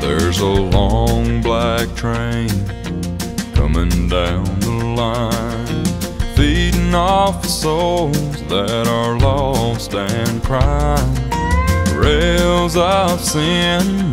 There's a long black train coming down the line, feeding off the souls that are lost and crying. Rails of sin